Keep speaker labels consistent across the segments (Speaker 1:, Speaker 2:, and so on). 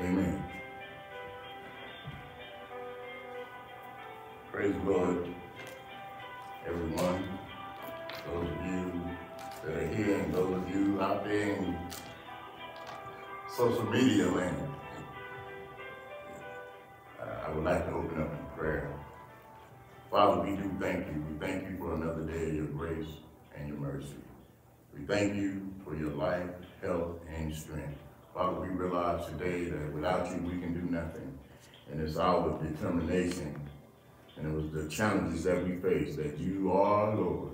Speaker 1: Amen. Praise Lord, everyone. Those of you that are here and those of you out there in social media land. I would like to open up in prayer. Father, we do thank you. We thank you for another day of your grace and your mercy. We thank you for your life, health, and strength. Father, we realize today that without you, we can do nothing. And it's our determination, and it was the challenges that we face, that you are Lord.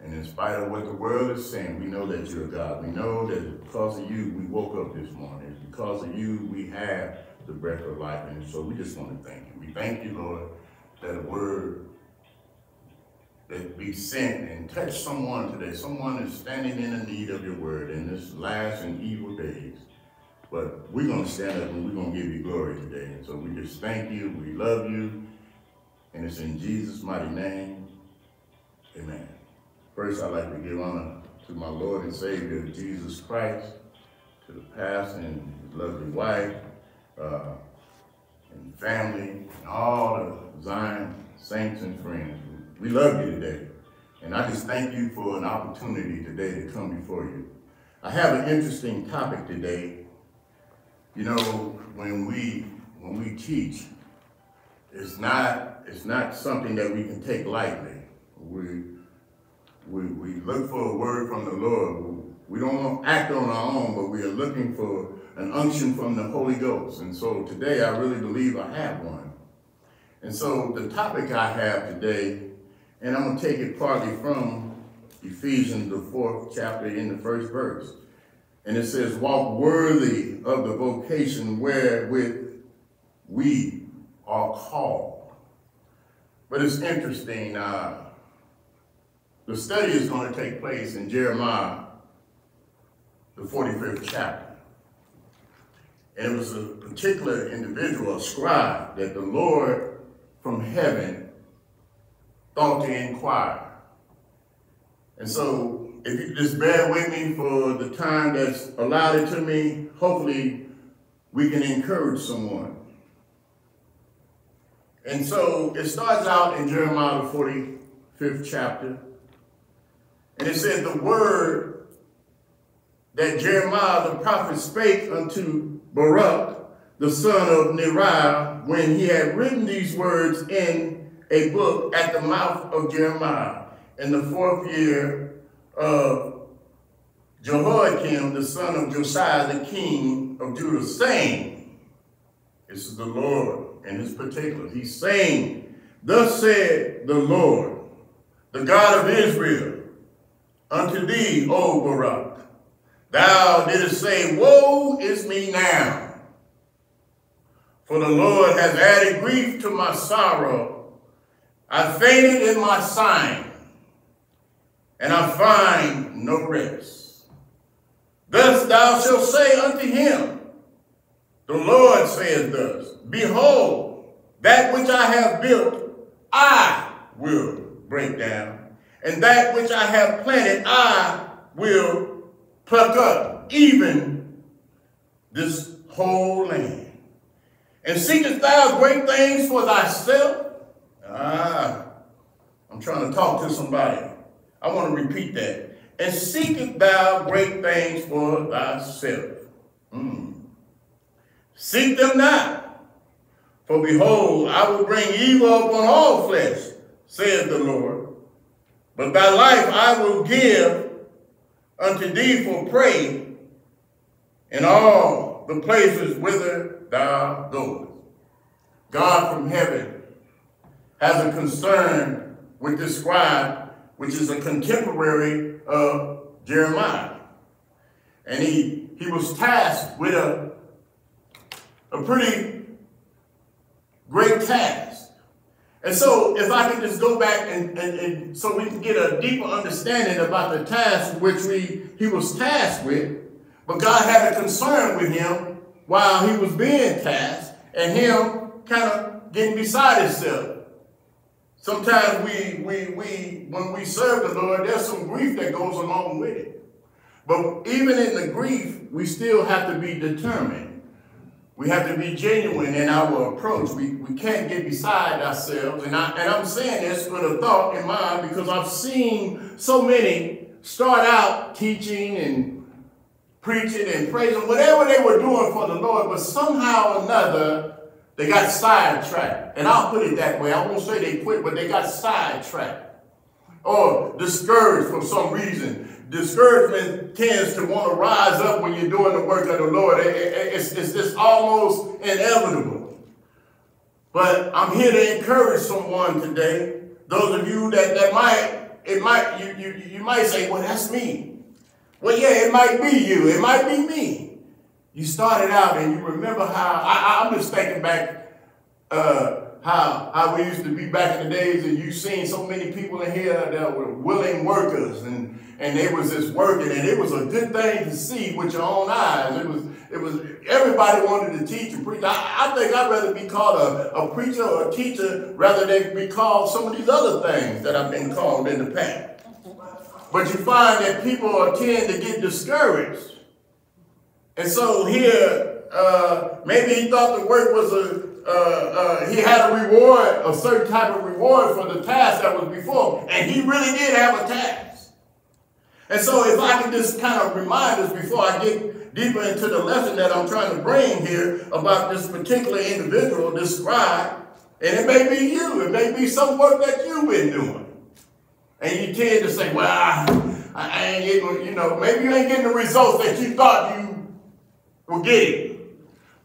Speaker 1: And in spite of what the world is saying, we know that you're God. We know that because of you, we woke up this morning. Because of you, we have the breath of life. And so we just want to thank you. We thank you, Lord, that a word that be sent and touch someone today. Someone is standing in the need of your word in this last and evil days. But we're going to stand up and we're going to give you glory today. And so we just thank you. We love you. And it's in Jesus' mighty name. Amen. First, I'd like to give honor to my Lord and Savior, Jesus Christ, to the pastor and his lovely wife, uh, and family, and all the Zion saints and friends. We love you today. And I just thank you for an opportunity today to come before you. I have an interesting topic today. You know, when we when we teach, it's not it's not something that we can take lightly. We we, we look for a word from the Lord. We don't act on our own, but we are looking for an unction from the Holy Ghost. And so today I really believe I have one. And so the topic I have today, and I'm going to take it partly from Ephesians, the fourth chapter, in the first verse. And it says, walk worthy of the vocation wherewith we are called. But it's interesting, uh, the study is going to take place in Jeremiah, the 45th chapter. And it was a particular individual, a scribe, that the Lord from heaven thought to inquire. And so, if you just bear with me for the time that's allotted to me, hopefully we can encourage someone. And so it starts out in Jeremiah the 45th chapter. And it says, the word that Jeremiah the prophet spake unto Baruch, the son of Neriah, when he had written these words in a book at the mouth of Jeremiah in the fourth year of Jehoiakim, the son of Josiah, the king of Judah, saying, this is the Lord in his particulars. He's saying, Thus said the Lord, the God of Israel, unto thee, O Baruch, thou didst say, Woe is me now, for the Lord has added grief to my sorrow. I fainted in my sighing, and I find no rest. Thus thou shalt say unto him, The Lord saith thus, Behold, that which I have built, I will break down, and that which I have planted, I will pluck up, even this whole land. And seekest thou great things for thyself? Ah, I'm trying to talk to somebody. I want to repeat that. And seekest thou great things for thyself? Mm. Seek them not. For behold, I will bring evil upon all flesh, saith the Lord. But thy life I will give unto thee for prey in all the places whither thou goest. God from heaven has a concern with this scribe, which is a contemporary of Jeremiah. And he, he was tasked with a, a pretty great task. And so if I can just go back and, and, and so we can get a deeper understanding about the task which we he was tasked with, but God had a concern with him while he was being tasked and him kind of getting beside himself. Sometimes we, we, we, when we serve the Lord, there's some grief that goes along with it. But even in the grief, we still have to be determined. We have to be genuine in our approach. We, we can't get beside ourselves. And, I, and I'm saying this with a thought in mind because I've seen so many start out teaching and preaching and praising, whatever they were doing for the Lord, but somehow or another, they got sidetracked. And I'll put it that way. I won't say they quit, but they got sidetracked or discouraged for some reason discouragement tends to want to rise up when you're doing the work of the Lord. It's, it's just almost inevitable. But I'm here to encourage someone today. Those of you that, that might, it might, you, you, you might say, well, that's me. Well, yeah, it might be you. It might be me. You started out and you remember how, I, I'm just thinking back, uh, how, how we used to be back in the days and you seen so many people in here that were willing workers and and they was just working, and it was a good thing to see with your own eyes. It was, it was, everybody wanted to teach and preach. I, I think I'd rather be called a, a preacher or a teacher rather than be called some of these other things that I've been called in the past. But you find that people tend to get discouraged. And so here, uh, maybe he thought the work was a, uh, uh, he had a reward, a certain type of reward for the task that was before him. And he really did have a task. And so if I can just kind of remind us before I get deeper into the lesson that I'm trying to bring here about this particular individual, this scribe, and it may be you, it may be some work that you've been doing. And you tend to say, well, I, I ain't getting, you know, maybe you ain't getting the results that you thought you were getting.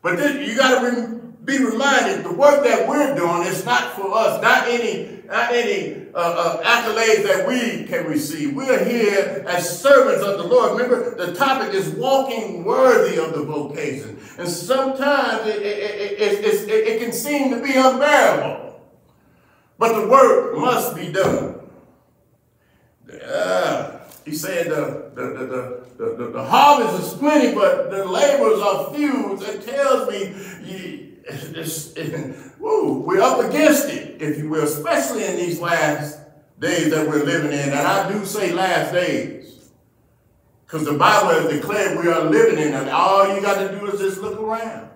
Speaker 1: But then you got to re be reminded the work that we're doing is not for us, not any, not any uh, uh, accolades that we can receive. We're here as servants of the Lord. Remember, the topic is walking worthy of the vocation. And sometimes it, it, it, it can seem to be unbearable. But the work must be done. Uh, he said the, the, the, the, the, harvest is plenty, but the laborers are few. It tells me you, it's, it's, woo, we're up against it, if you will, especially in these last days that we're living in. And I do say last days, because the Bible has declared we are living in it. All you got to do is just look around.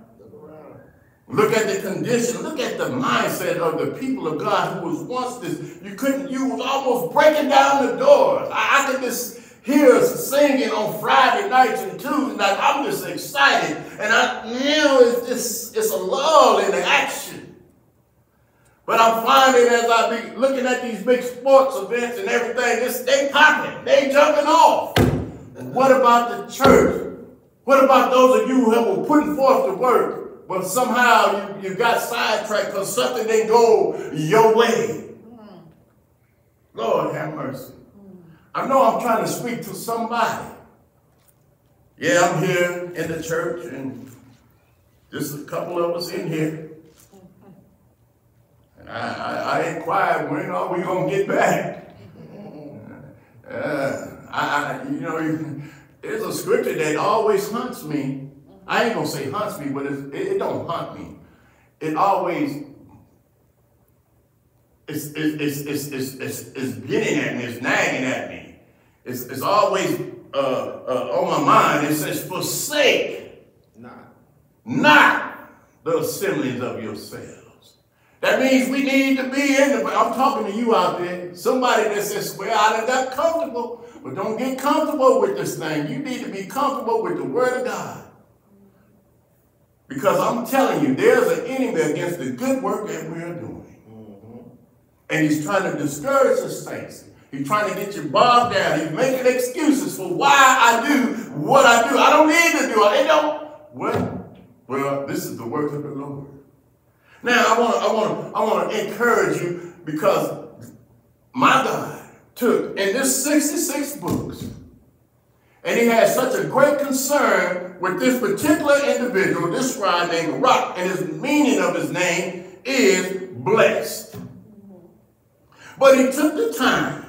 Speaker 1: Look at the condition. Look at the mindset of the people of God who was once this. You couldn't, you was almost breaking down the doors. I, I could just hear us singing on Friday nights and Tuesday nights. I'm just excited. And I, know, it's it's a lull in the action. But I'm finding as I be looking at these big sports events and everything, it's, they popping, they jumping off. What about the church? What about those of you who were putting forth the work, but somehow you, you got sidetracked because something didn't go your way? Lord have mercy. I know I'm trying to speak to somebody. Yeah, I'm here in the church and just a couple of us in here. And I, I, I inquired, when are we going to get back? Uh, I, I, you know, there's a scripture that always hunts me. I ain't going to say hunts me, but it, it don't hunt me. It always it's, it's, it's, it's, it's, it's getting at me, it's nagging at me it's, it's always uh, uh, on my mind. It says, forsake not, not the assemblies of yourselves. That means we need to be in the, I'm talking to you out there, somebody that says, well, I done got comfortable, but don't get comfortable with this thing. You need to be comfortable with the word of God. Because I'm telling you, there's an enemy against the good work that we're doing. Mm -hmm. And he's trying to discourage the saints. He's trying to get you bogged down. He's making excuses for why I do what I do. I don't need to do it. Don't. Well, well, this is the work of the Lord. Now I want to I want to I want to encourage you because my God took in this 66 books, and he had such a great concern with this particular individual, this scribe named Baruch, and his meaning of his name is blessed. But he took the time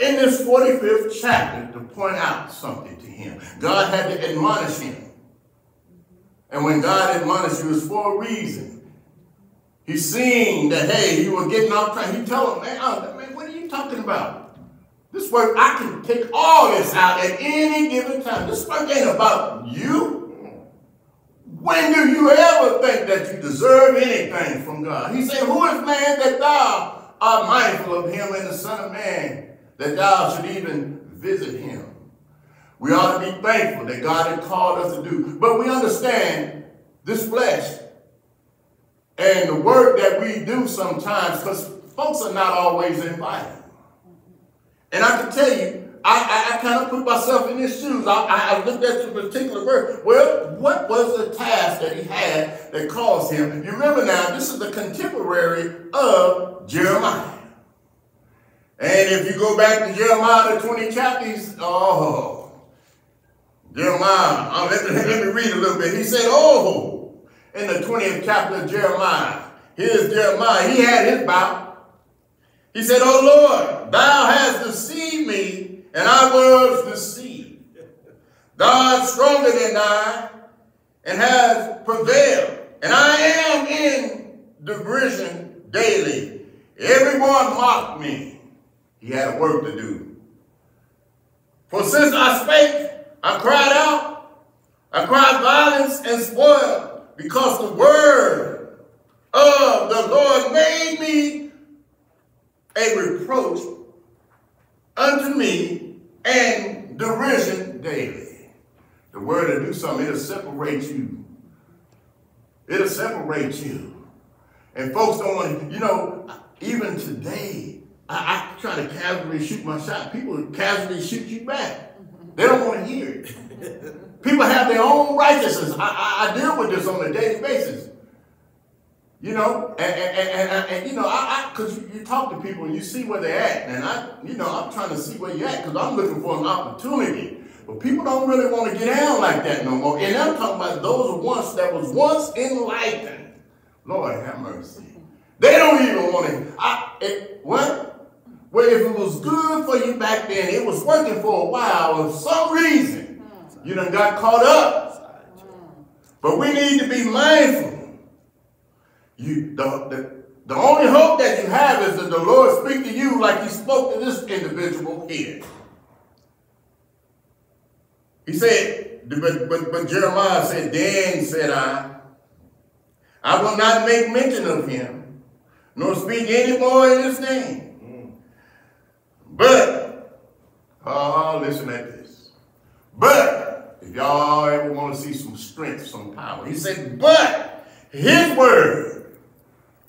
Speaker 1: in this 45th chapter to point out something to him. God had to admonish him. And when God admonished you, it's for a reason. He's seeing that, hey, you were getting off track. He told him, man, man, what are you talking about? This work, I can take all this out at any given time. This work ain't about you. when do you ever think that you deserve anything from God? He said, Who is man that thou art mindful of him and the Son of Man that thou should even visit him? We ought to be thankful that God had called us to do. But we understand this flesh and the work that we do sometimes, because folks are not always invited. And I can tell you, I, I, I kind of put myself in his shoes. I, I, looked at the particular verse. Well, what was the task that he had that caused him? You remember now, this is the contemporary of Jeremiah. And if you go back to Jeremiah, the 20 chapters, oh, Jeremiah, oh, let, me, let me read a little bit. He said, oh, in the 20th chapter of Jeremiah, here's Jeremiah. He had his bout. He said, Oh Lord, thou hast deceived me, and I was deceived. Thou art stronger than I, and has prevailed. And I am in derision daily. Everyone mocked me. He had work to do. For since I spake, I cried out. I cried violence and spoil, because the word of the Lord made me a reproach unto me and derision daily. The word to do something, it'll separate you. It'll separate you. And folks don't want to, you know, even today, I, I try to casually shoot my shot. People casually shoot you back. They don't want to hear it. People have their own righteousness. I, I, I deal with this on a daily basis. You know, and, and, and, and, you know, I, because you, you, talk to people and you see where they're at, and I, you know, I'm trying to see where you're at because I'm looking for an opportunity. But people don't really want to get down like that no more. And I'm talking about those once that was once enlightened. Lord have mercy. They don't even want to. I, it, what? Well, if it was good for you back then, it was working for a while. For some reason, you done got caught up. But we need to be mindful you, the, the, the only hope that you have is that the Lord speak to you like he spoke to this individual here. He said, but, but, but Jeremiah said, Then said I, I will not make mention of him, nor speak any more in his name. But, oh, listen at this. But, if y'all ever want to see some strength, some power, he said, but his word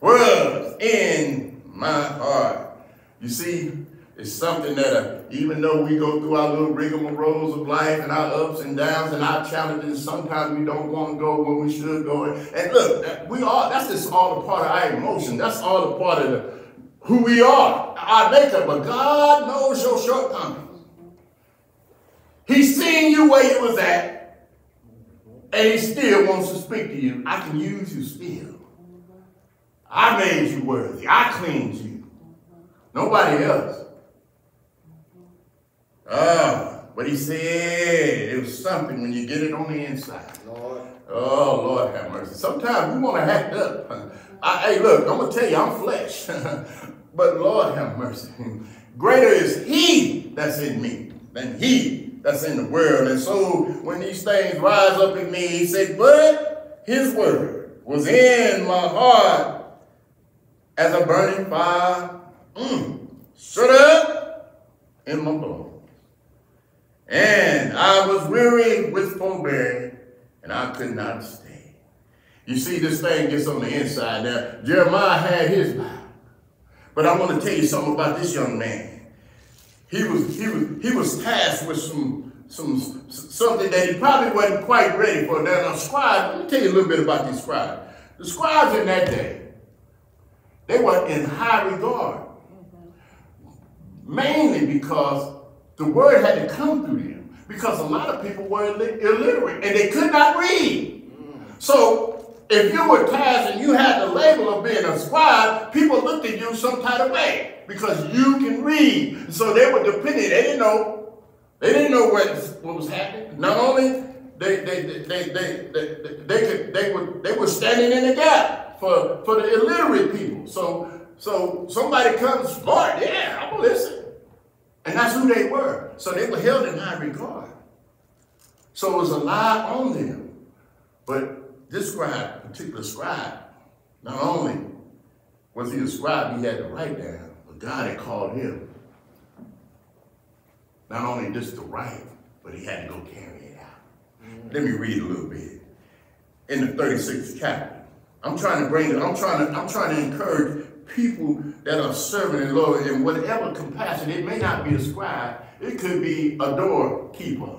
Speaker 1: was in my heart. You see, it's something that uh, even though we go through our little rigmaroles of life and our ups and downs and our challenges, sometimes we don't want to go where we should go. And look, we all, that's just all a part of our emotion. That's all a part of the, who we are, our makeup. But God knows your shortcomings. He's seeing you where you was at, and he still wants to speak to you. I can use you still. I made you worthy. I cleaned you. Nobody else. Ah, but he said it was something when you get it on the inside. Lord. Oh, Lord have mercy. Sometimes we want to act up. I, hey, look, I'm going to tell you, I'm flesh. but Lord have mercy. Greater is he that's in me than he that's in the world. And so when these things rise up in me, he said, but his word was in my heart as a burning fire, mm, up in my bones. And I was weary with forbearing, and I could not stay. You see, this thing gets on the inside now. Jeremiah had his Bible. But I want to tell you something about this young man. He was, he was, he was tasked with some, some, something that he probably wasn't quite ready for. Now, a scribe, let me tell you a little bit about these scribes. The scribes in that day, they were in high regard. Mainly because the word had to come through them. Because a lot of people were illiterate and they could not read. So if you were tasked and you had the label of being a scribe, people looked at you some kind of way because you can read. So they were dependent. They didn't know. They didn't know what, what was happening. Not only they they they they they, they, could, they were they were standing in the gap for, for the illiterate people. So, so somebody comes smart, yeah, I'm gonna listen. And that's who they were. So they were held in high regard. So it was a lie on them. But this scribe, particular scribe, not only was he a scribe he had to write down, but God had called him not only just to write, but he had to go carry it. Let me read a little bit. In the 36th chapter, I'm trying to bring it, I'm trying to, I'm trying to encourage people that are serving the Lord in whatever capacity. It may not be a scribe, it could be a doorkeeper.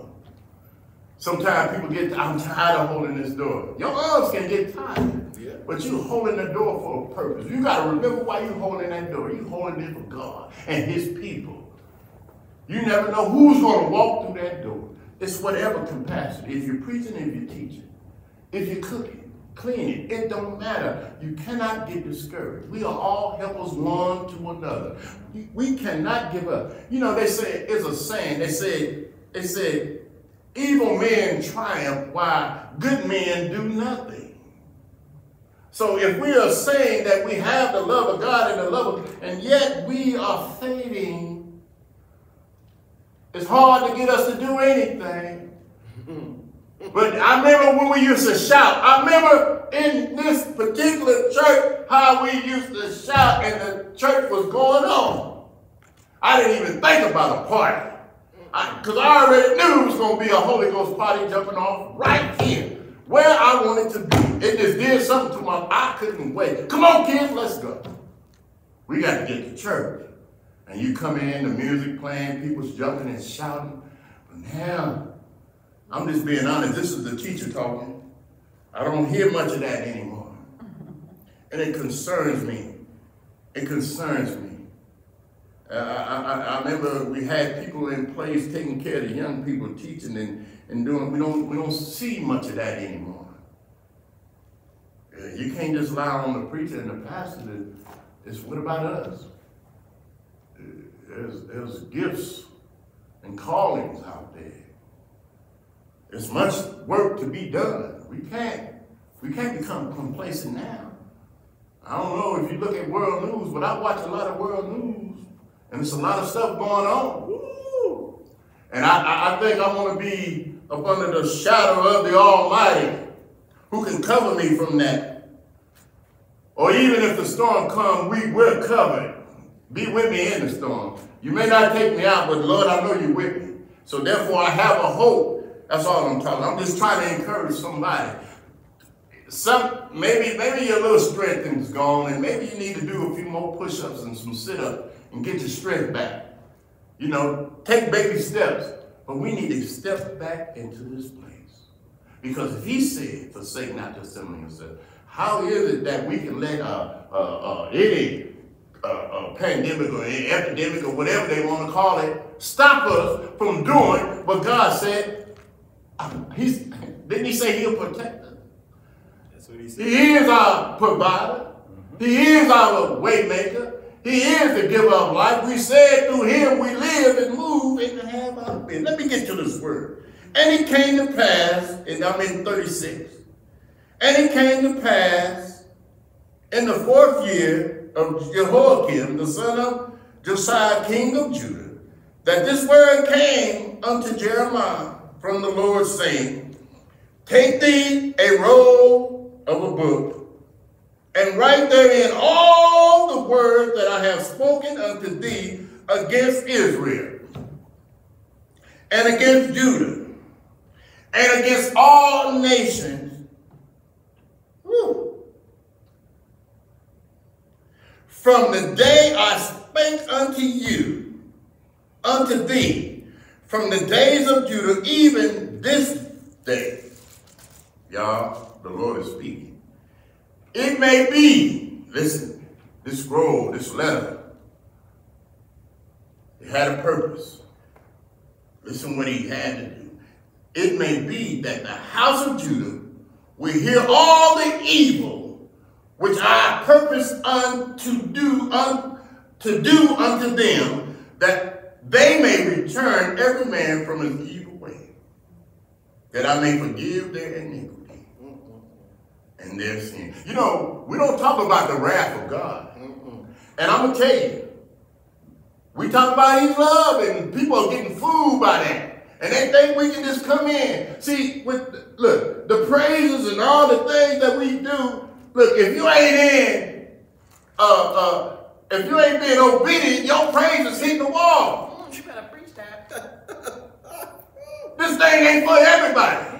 Speaker 1: Sometimes people get, I'm tired of holding this door. Your arms can get tired. Yeah. But you're holding the door for a purpose. You got to remember why you're holding that door. You're holding it for God and his people. You never know who's going to walk through that door. It's whatever capacity. If you're preaching, if you're teaching, if you're cooking, cleaning, it don't matter. You cannot get discouraged. We are all helpers one to another. We cannot give up. You know, they say, it's a saying, they say, they say, evil men triumph while good men do nothing. So if we are saying that we have the love of God and the love of, and yet we are fading it's hard to get us to do anything. But I remember when we used to shout. I remember in this particular church how we used to shout and the church was going on. I didn't even think about a party. Because I, I, already knew it was going to be a Holy Ghost party jumping off right here where I wanted to be. It just did something to my, I couldn't wait. Come on, kids, let's go. We got to get to church. And you come in, the music playing, people's jumping and shouting. But now, I'm just being honest, this is the teacher talking. I don't hear much of that anymore. And it concerns me. It concerns me. Uh, I, I, I, remember we had people in place taking care of the young people, teaching and, and doing, we don't, we don't see much of that anymore. Uh, you can't just rely on the preacher and the pastor. It's what about us? There's, there's gifts and callings out there. There's much work to be done. We can't, we can't become complacent now. I don't know if you look at world news, but I watch a lot of world news, and there's a lot of stuff going on. Woo! And I, I think I want to be up under the shadow of the Almighty, who can cover me from that. Or even if the storm comes, we, we're covered. Be with me in the storm. You may not take me out, but Lord, I know you're with me. So therefore, I have a hope. That's all I'm talking. I'm just trying to encourage somebody. Some maybe maybe your little strength is gone, and maybe you need to do a few more push-ups and some sit-ups and get your strength back. You know, take baby steps. But we need to step back into this place. Because he said, forsake not to assemble yourself, how is it that we can let uh, uh, uh, any a, a pandemic or an epidemic or whatever they want to call it stop us from doing what God said. He's, didn't he say he'll protect us? That's what he said. He is our provider. Mm-hmm. He is our waymaker. He is the giver of life. We said through him we live and move and have our being. Let me get to this word. And it came to pass, and I'm in 36. And it came to pass in the fourth year of Jehoiakim, the son of Josiah, king of Judah, that this word came unto Jeremiah from the Lord, saying, Take thee a roll of a book, and write therein all the words that I have spoken unto thee against Israel, and against Judah, and against all nations. Woo From the day I spake unto you, unto thee, from the days of Judah, even this day. Y'all, the Lord is speaking. It may be, listen, this scroll, this letter, it had a purpose. Listen what he had to do. It may be that the house of Judah will hear all the evil which I purpose unto do un, to do unto them, that they may return every man from his evil way, that I may forgive their iniquity and their sin. You know, we don't talk about the wrath of God. And I'm going to tell you, we talk about his love and people are getting fooled by that. And they think we can just come in. See, with look, the praises and all the things that we do, look, if you ain't in, uh, uh, if you ain't being obedient, your praise is hitting the wall.
Speaker 2: Mm, you better preach that.
Speaker 1: this thing ain't for everybody.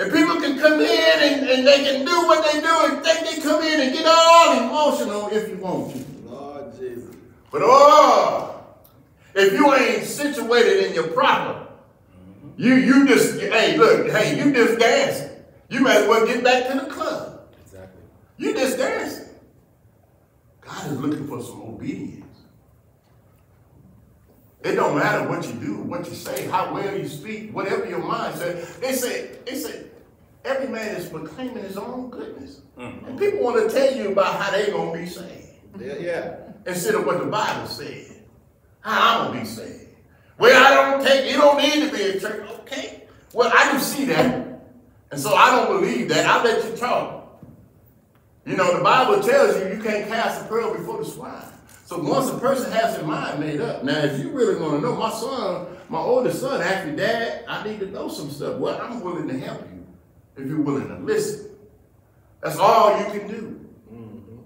Speaker 1: And people can come in and, and they can do what they do and think they come in and get all emotional if you want to.
Speaker 2: Lord Jesus.
Speaker 1: But oh, if you ain't situated in your proper, you you just hey look hey you just dancing. You might as well get back to the club.
Speaker 2: Exactly.
Speaker 1: You just dancing. God is looking for some obedience. It don't matter what you do, what you say, how well you speak, whatever your mind says. They say, they say, every man is proclaiming his own goodness. Mm-hmm. And people want to tell you about how they're gonna be saved.
Speaker 2: Yeah, yeah.
Speaker 1: Instead of what the Bible said. How I'm gonna be saved. Well, I don't take, you don't need to be a church. Okay. Well, I can see that. And so I don't believe that. I'll let you talk. You know, the Bible tells you you can't cast a pearl before the swine. So once a person has their mind made up, now if you really want to know, my son, my oldest son asked me, Dad, I need to know some stuff. Well, I'm willing to help you if you're willing to listen. That's all you can do. Mm-hmm.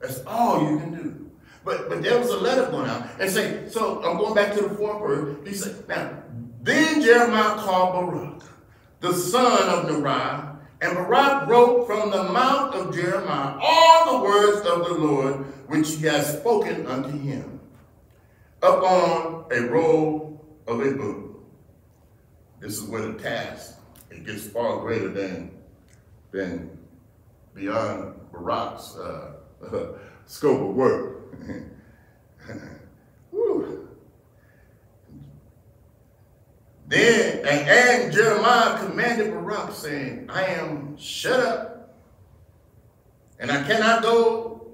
Speaker 1: That's all you can do. But but there was a letter going out and say, so I'm going back to the fourth word. He said, now, then Jeremiah called Baruch, the son of Neriah, and Baruch wrote from the mouth of Jeremiah all the words of the Lord which he has spoken unto him upon a roll of a book. This is where the task it gets far greater than than beyond Baruch's uh, uh, scope of work. Then, and, and Jeremiah commanded Baruch, saying, I am shut up, and I cannot go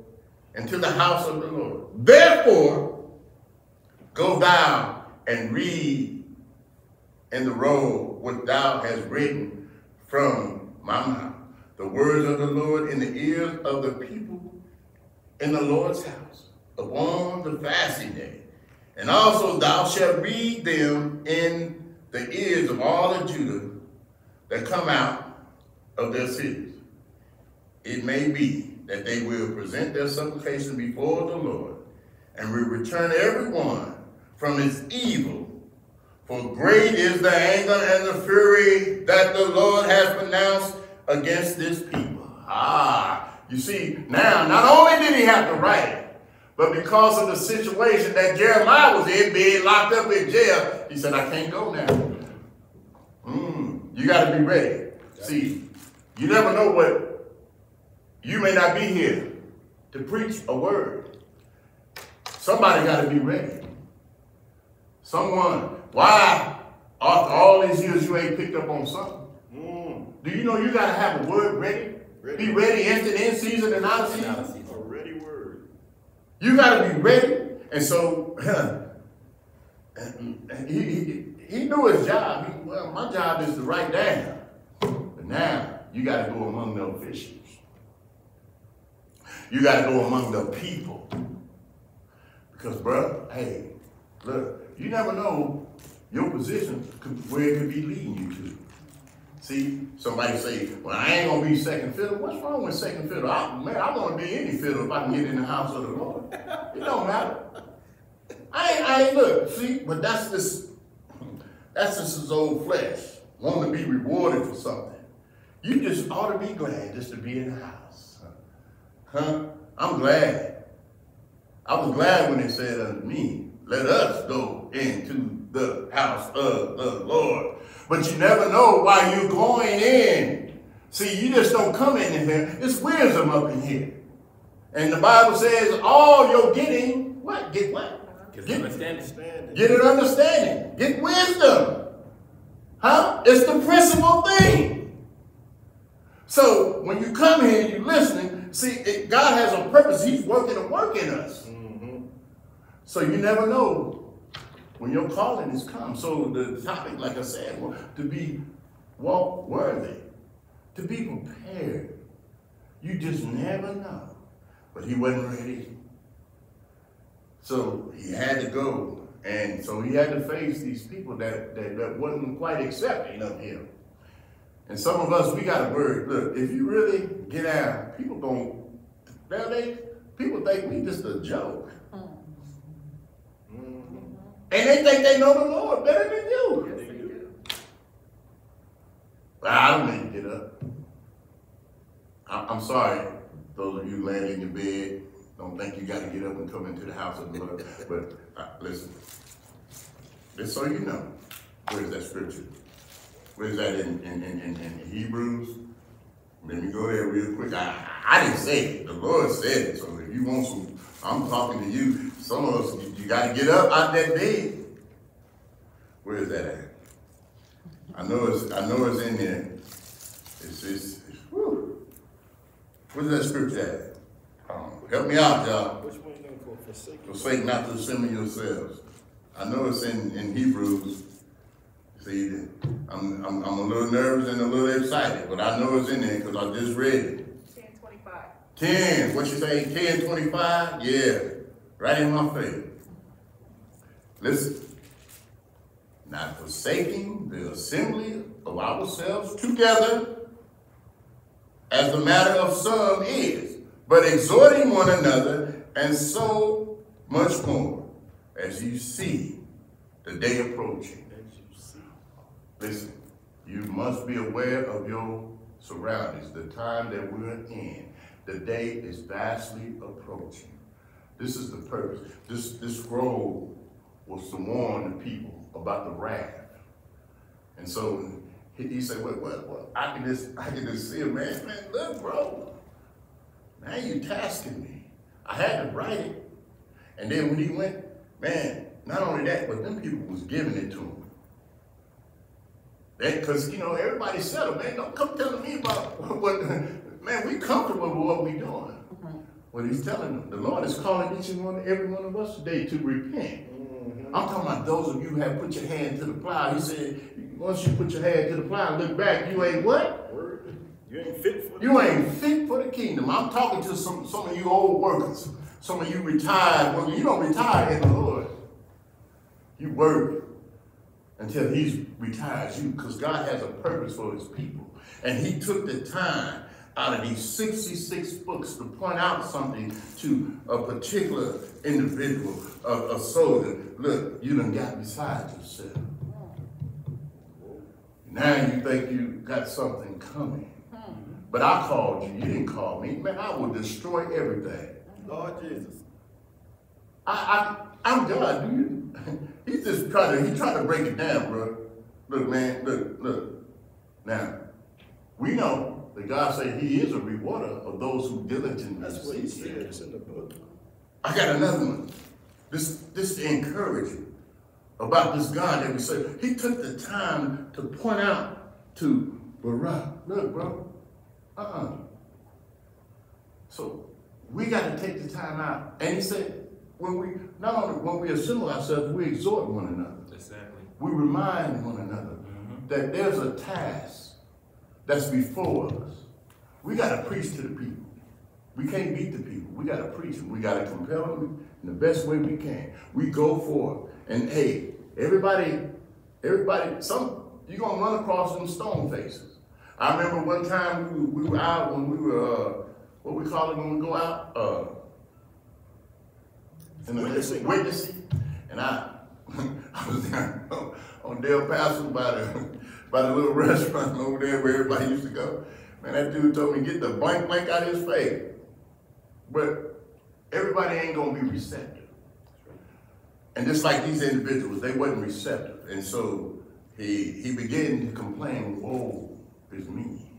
Speaker 1: into the house of the Lord. Therefore, go thou and read in the roll what thou hast written from my mouth, the words of the Lord in the ears of the people in the Lord's house, upon the fasting day. And also thou shalt read them in the ears of all of Judah that come out of their cities. It may be that they will present their supplication before the Lord and will return everyone from his evil. For great is the anger and the fury that the Lord has pronounced against this people. Ah, you see, now, not only did he have to write it, but because of the situation that Jeremiah was in, being locked up in jail, he said, I can't go now. Mm, you got to be ready. See, you never know what, you may not be here to preach a word. Somebody got to be ready. Someone, why after all these years you ain't picked up on something? Mm. Do you know you got to have a word ready? ready? Be ready, entered in season and out of season. You got to be ready. And so he, he, he knew his job. He, well, my job is to write down. But now you got to go among the officials. You got to go among the people. Because, bro, hey, look, you never know your position, where it could be leading you to. See, somebody say, well, I ain't gonna be second fiddle. What's wrong with second fiddle? I, man, I want to be any fiddle if I can get in the house of the Lord. It don't matter. I ain't, I ain't look, see, but that's this, that's just his old flesh, wanting to be rewarded for something. You just ought to be glad just to be in the house. Huh? I'm glad. I was glad when they said unto me, let us go into the house of the Lord. But you never know why you're going in. See, you just don't come in here. It's wisdom up in here. And the Bible says, all you're getting, what? Get what?
Speaker 2: Get, get understanding.
Speaker 1: Get an understanding. Get wisdom. Huh? It's the principal thing. So when you come here you're listening, see, it, God has a purpose. He's working a work in us. Mm-hmm. So you never know when your calling is come. So the topic, like I said, to be walk worthy, to be prepared. You just never know. But he wasn't ready. So he had to go And so he had to face these people that, that, that wasn't quite accepting of him. And some of us, we got a word. Look, if you really get out, people now they, people think we just a joke. And they think they know the Lord better than you.
Speaker 2: They do.
Speaker 1: I don't need to get up. I- I'm sorry, those of you laying in your bed, don't think you got to get up and come into the house of the Lord. But uh, listen, just so you know, where's that scripture? Where's that in, in, in, in, in Hebrews? Let me go there real quick. I, I didn't say it. The Lord said it. So if you want some, I'm talking to you. Some of us, you, you got to get up out that bed. Where is that at? I know it's, I know it's in there. It's, it's whew. Where's that scripture at? Um, help me out, y'all.
Speaker 2: Which one you looking for? Forsaken.
Speaker 1: Forsake not to assemble yourselves. I know it's in, in Hebrews. See, I'm, I'm, I'm a little nervous and a little excited, but I know it's in there because I just read it.
Speaker 3: Ten twenty-five.
Speaker 1: 10, what you say, 10, 25? Yeah, right in my face. Listen, not forsaking the assembly of ourselves together, as the matter of some is, but exhorting one another, and so much more, as you see the day approaching. Listen, you must be aware of your surroundings, the time that we're in. The day is vastly approaching. This is the purpose. This, this scroll was to warn the people about the wrath. And so he, he said, well, well, well, I can just, I can just see it, man, man, look, bro. Now you tasking me. I had to write it. And then when he went, man, not only that, but them people was giving it to him. That, cause you know, everybody settled, man, don't come telling me about what, man, we comfortable with what we doing. What he's telling them, the Lord is calling each and one, every one of us today to repent.
Speaker 2: Mm-hmm.
Speaker 1: I'm talking about those of you who have put your hand to the plow. He said, once you put your hand to the plow and look back, you ain't what?
Speaker 2: You ain't fit for
Speaker 1: You ain't fit for the kingdom. I'm talking to some, some of you old workers, some of you retired. Well, you don't retire in the Lord. You work until He's retires you, because God has a purpose for His people. And He took the time out of these 66 books to point out something to a particular individual, a, a soldier. Look, you done got beside yourself. Now you think you got something coming. But I called you. You didn't call me. Man, I will destroy everything.
Speaker 2: Lord Jesus.
Speaker 1: I, I, I'm God, dude. He's just trying to, he trying to break it down, bro. Look, man, look, look. Now, we know that God said he is a rewarder of those who diligently
Speaker 2: That's what he said. It's in the book.
Speaker 1: I got another one. This, this to encourage you about this God that we serve. He took the time to point out to Baruch, look, bro, uh-uh. So we got to take the time out. And he said, when we not only when we assemble ourselves, we exhort one another.
Speaker 4: Exactly.
Speaker 1: We remind one another that there's a task that's before us. We got to preach to the people. We can't beat the people. We got to preach them. We got to compel them in the best way we can. We go forth. And hey, everybody, everybody, some, you're going to run across them stone faces. I remember one time we, we were out when we were, uh, what we call it when we go out? Uh, the-
Speaker 2: Witnessing.
Speaker 1: Witnessing. And I, I was down on Del Paso by the, by the little restaurant over there where everybody used to go. Man, that dude told me, get the blank blank out of his face. But everybody ain't gonna be receptive. And just like these individuals, they wasn't receptive. And so he, he began to complain, oh, it's me.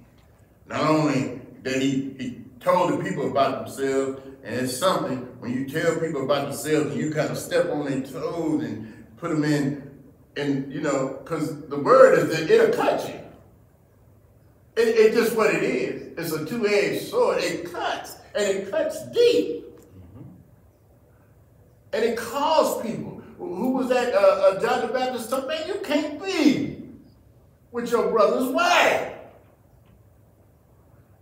Speaker 1: Not only that he, he told the people about themselves, and it's something when you tell people about themselves you kind of step on their toes and put them in, and you know, because the word is that it'll cut you. It, it's just what it is. It's a two-edged sword. It cuts, and it cuts deep. And it calls people. Who was that? Uh, uh, John the Baptist man, you can't be with your brother's wife.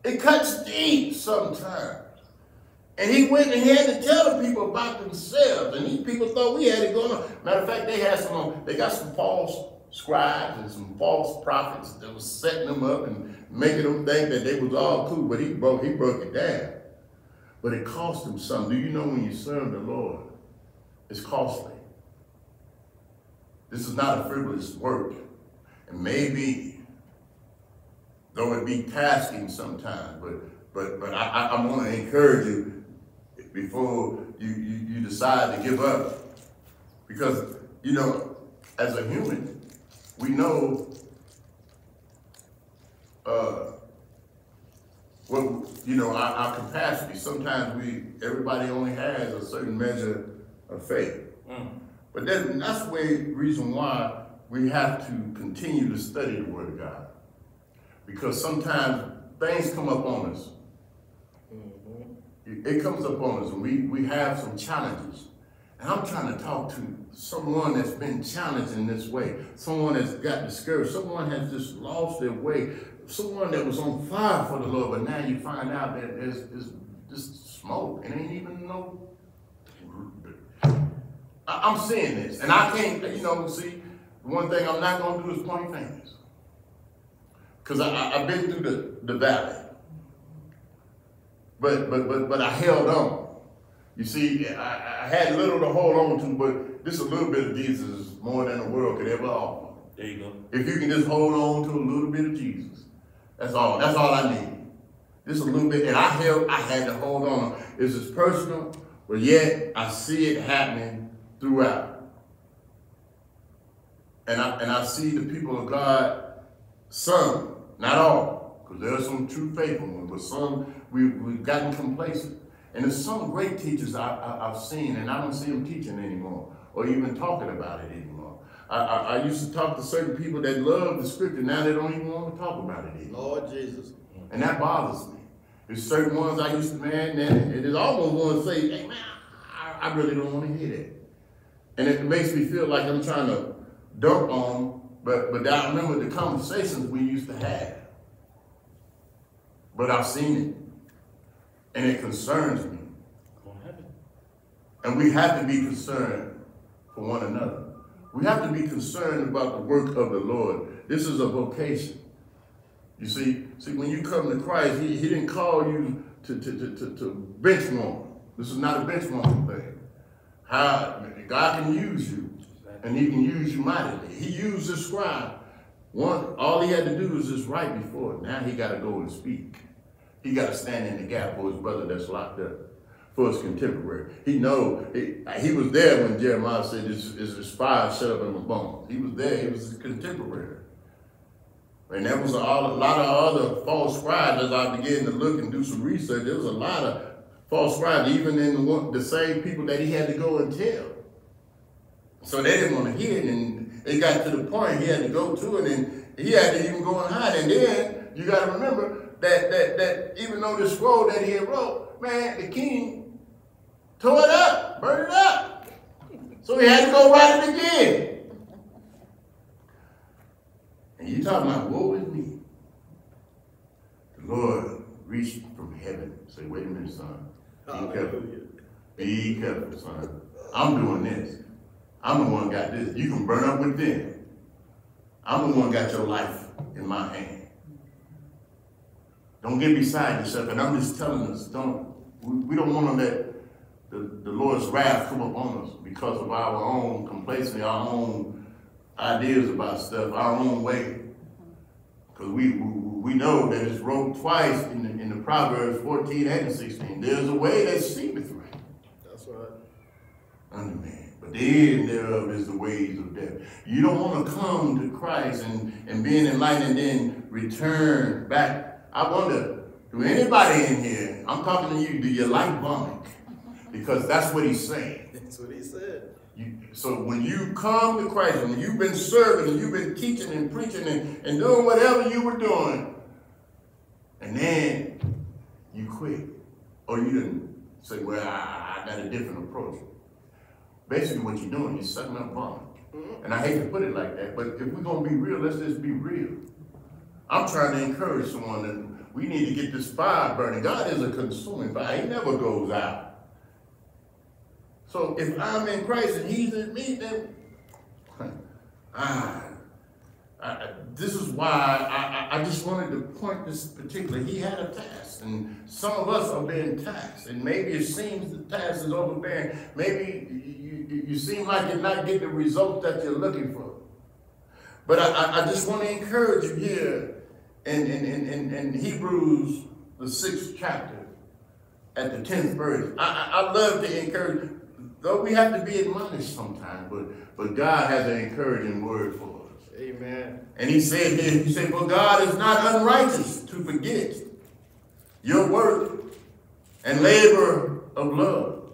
Speaker 1: It cuts deep sometimes. And he went and he had to tell the people about themselves. And these people thought we had it going on. Matter of fact, they had some, um, they got some false scribes and some false prophets that was setting them up and making them think that they was all cool. But he broke, he broke it down. But it cost him something. Do you know when you serve the Lord, it's costly. This is not a frivolous work. And maybe, though it be tasking sometimes, but but but I, I, I want to encourage you before you, you, you decide to give up. Because, you know, as a human, we know uh, well, you know, our, our, capacity. Sometimes we, everybody only has a certain measure of faith. Mm. But then that's the reason why we have to continue to study the Word of God. Because sometimes things come up on us. It comes up on us and we, we have some challenges. And I'm trying to talk to someone that's been challenged in this way, someone that's got discouraged, someone has just lost their way, someone that was on fire for the Lord, but now you find out that there's, there's just smoke and ain't even no I'm seeing this, and I can't, you know, see, one thing I'm not going to do is point fingers. Because I've been through the, the valley. But, but, but, but I held on. You see, I, I had little to hold on to, but this a little bit of Jesus is more than the world could ever offer.
Speaker 3: There you go.
Speaker 1: If you can just hold on to a little bit of Jesus, that's all. That's all I need. Just a little bit, and I held. I had to hold on. It's just personal, but yet I see it happening throughout. And I, and I see the people of God, some, not all, because there are some true faithful ones, but some we, we've gotten complacent. And there's some great teachers I, have seen, and I don't see them teaching anymore or even talking about it anymore. I, I, I, used to talk to certain people that love the scripture. And now they don't even want to talk about it anymore.
Speaker 2: Lord Jesus.
Speaker 1: And that bothers me. There's certain ones I used to, man, and it is almost to say, hey, man, I, I really don't want to hear that. And it makes me feel like I'm trying to dunk on, but, but I remember the conversations we used to have. But I've seen it, and it concerns me. And we have to be concerned for one another. We have to be concerned about the work of the Lord. This is a vocation. You see, see, when you come to Christ, He, he didn't call you to, to, to, to, to benchmark. This is not a benchmarking thing. How God can use you, and He can use you mightily. He used the scribe. One, all he had to do was just write before. Now he got to go and speak. He got to stand in the gap for his brother that's locked up, for his contemporary. He know he, he was there when Jeremiah said, "Is his spy shut up in my bones?" He was there. He was his contemporary. And there was a, lot of other false scribes as I began to look and do some research. There was a lot of false scribes, even in the, the same people that he had to go and tell. So they didn't want to hear it, and it got to the point he had to go to it, and he had to even go and hide. And then you got to remember that that that even though the scroll that he had wrote, man, the king tore it up, burned it up. So he had to go write it again. And you talking about woe is me. The Lord reached from heaven. Say, wait a minute, son. Be careful. Be careful, son. I'm doing this. I'm the one got this. You can burn up with them. I'm the one got your life in my hand. Don't get beside yourself. And I'm just telling us, don't we, we don't want to let the, the Lord's wrath come upon us because of our own complacency, our own ideas about stuff, our own way. Because we, we, know that it's wrote twice in the, in the Proverbs 14 and 16. There's a way that seemeth right.
Speaker 2: That's right.
Speaker 1: Under man. But the end thereof is the ways of death. You don't want to come to Christ and, and being enlightened and then return back. I wonder, do anybody in here, I'm talking to you, do you like vomit? Because that's what he's saying.
Speaker 2: That's what he said.
Speaker 1: You, so when you come to Christ and you've been serving and you've been teaching and preaching and, and doing whatever you were doing, and then you quit, or you didn't say, well, I, I got a different approach basically what you're doing, you're sucking up vomit. Mm-hmm. And I hate to put it like that, but if we're gonna be real, let's just be real. I'm trying to encourage someone that we need to get this fire burning. God is a consuming fire. He never goes out. So if I'm in Christ and he's in me, then ah, I, this is why I, I, I, just wanted to point this particular. He had a task, and some of us are being tasked, and maybe it seems the task is overbearing. Maybe you, you, seem like you're not getting the result that you're looking for. But I, I just want to encourage you here in, in, in, in, Hebrews, the sixth chapter, at the 10th verse. I, I, love to encourage, though we have to be admonished sometimes, but, but God has an encouraging word for us.
Speaker 2: Amen.
Speaker 1: And he said here, he said, but God is not unrighteous to forget your work and labor of love,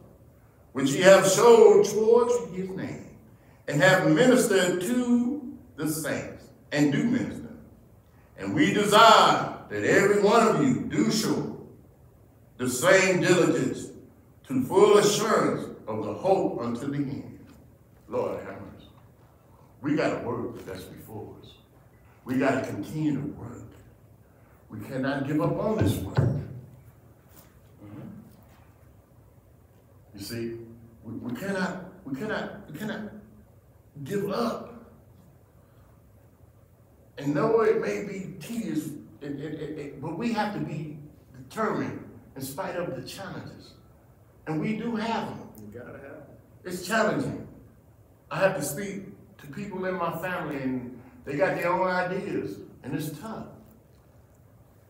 Speaker 1: which ye have showed towards his name, and have ministered to the saints, and do minister. And we desire that every one of you do show the same diligence to full assurance of the hope unto the end. Lord have mercy. We got a work that's before us. We got to continue to work. We cannot give up on this work. Mm-hmm. You see, we, we cannot, we cannot, we cannot give up. And though it may be tedious, it, it, it, but we have to be determined in spite of the challenges. And we do have them.
Speaker 2: You gotta have them.
Speaker 1: It's challenging. I have to speak to people in my family and they got their own ideas and it's tough.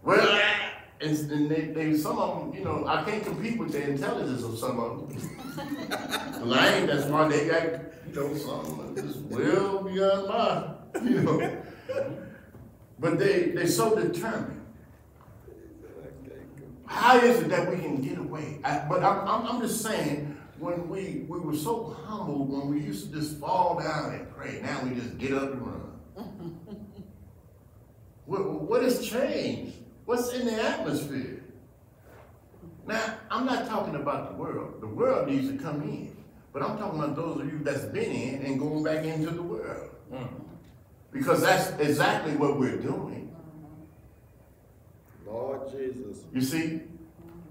Speaker 1: Well, and, and they, they, some of them, you know, I can't compete with the intelligence of some of them. Well, I ain't that smart. They got, you know, some just well beyond my, you know. But they, they're so determined. How is it that we can get away? I, but I'm, I'm, I'm, just saying, when we, we were so humble, when we used to just fall down and pray, now we just get up and run. what, what has changed? What's in the atmosphere? Now, I'm not talking about the world. The world needs to come in. But I'm talking about those of you that's been in and going back into the world. Mm. Because that's exactly what we're doing.
Speaker 2: Lord Jesus.
Speaker 1: You see?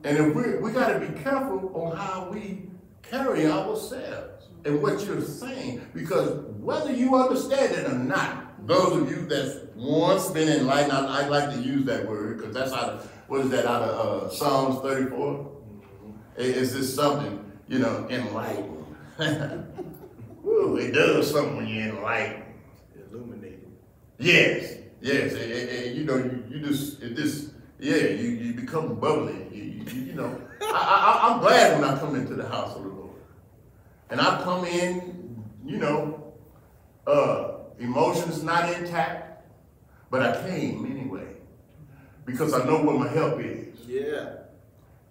Speaker 1: And if we we got to be careful on how we carry ourselves and what you're saying. Because whether you understand it or not, those of you that's once been enlightened, I, I like to use that word because that's out of, what is that, out of uh, Psalms 34? Mm-hmm. Is this something, you know, enlightened? Ooh, it does something when you're enlightened. Yes, yes, and, and, and you know, you, you just, it just, yeah, you, you become bubbly. You, you, you know, I, I, I'm glad when I come into the house of the Lord. And I come in, you know, uh, emotions not intact, but I came anyway because I know where my help is.
Speaker 2: Yeah.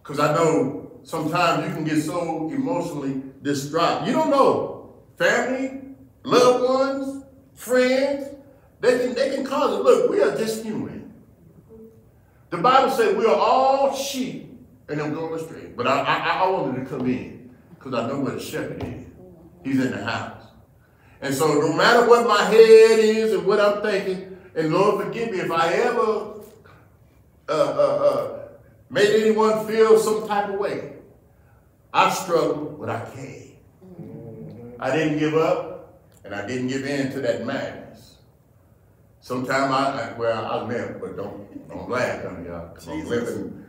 Speaker 1: Because I know sometimes you can get so emotionally distraught. You don't know. Family, loved ones, friends, they can, they can cause it. Look, we are just human. The Bible says we are all sheep and I'm going astray. But I, I, I wanted to come in because I know where the shepherd is. He's in the house. And so no matter what my head is and what I'm thinking, and Lord forgive me if I ever uh, uh, uh, made anyone feel some type of way. I struggled, but I came. I didn't give up, and I didn't give in to that madness. Sometimes I, I well, I limp, but don't don't laugh on y'all. I'm limping.